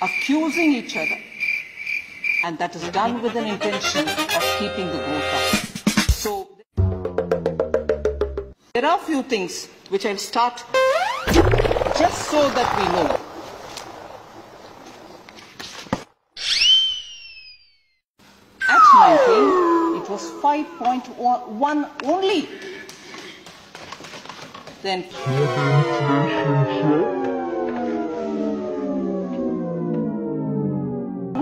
accusing each other. And that is done with an intention of keeping the growth up. So, there are a few things which I'll start just so that we know. At 19, it was 5.1 only. Then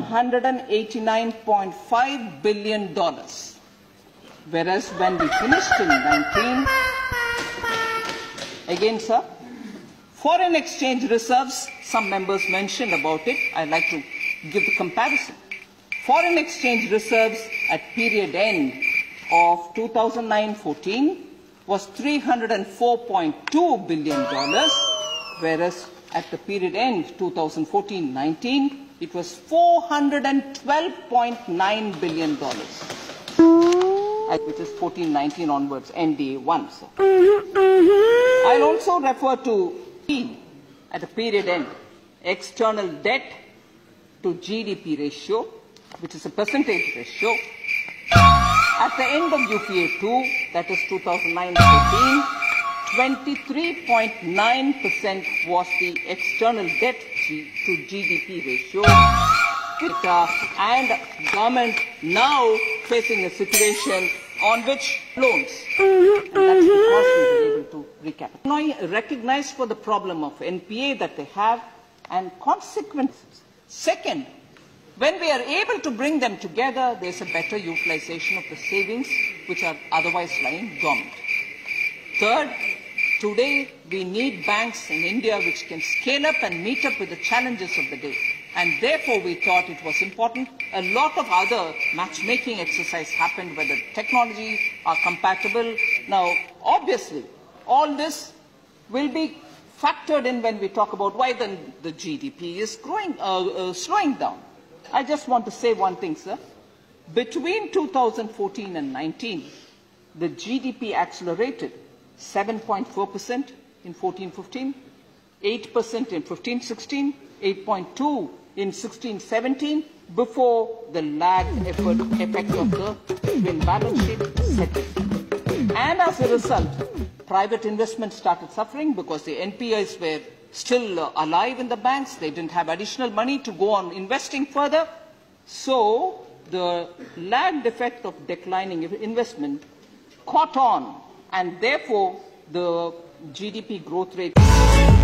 $189.5 billion. Whereas when we finished in 19, again, sir, foreign exchange reserves, some members mentioned about it. I'd like to give the comparison. Foreign exchange reserves at period end of 2009-14 was $304.2 billion, whereas at the period end 2014-19, it was $412.9 billion, which is 14-19 onwards, NDA 1. So. I'll also refer to at the period end, external debt to GDP ratio, which is a percentage ratio. At the end of UPA 2, that is 2009-14, 23.9% was the external debt to GDP ratio. Uh, and government now facing a situation on which loans. And that's because we were able to recap. Now recognized for the problem of NPA that they have and consequences. Second, when we are able to bring them together, there's a better utilization of the savings which are otherwise lying dormant. Third, today we need banks in India which can scale up and meet up with the challenges of the day. And therefore we thought it was important. A lot of other matchmaking exercise happened where the technologies are compatible. Now, obviously, all this will be factored in when we talk about why the, the GDP is growing, uh, uh, slowing down. I just want to say one thing, sir. Between 2014 and 19, the GDP accelerated 7.4% in 14-15, 8% in 15-16, 8.2 in 16-17, before the lag effort, effect of the twin balance sheet set in. And as a result, private investment started suffering because the NPAs were still uh, alive in the banks. They didn't have additional money to go on investing further. So the lagged effect of declining investment caught on and therefore the GDP growth rate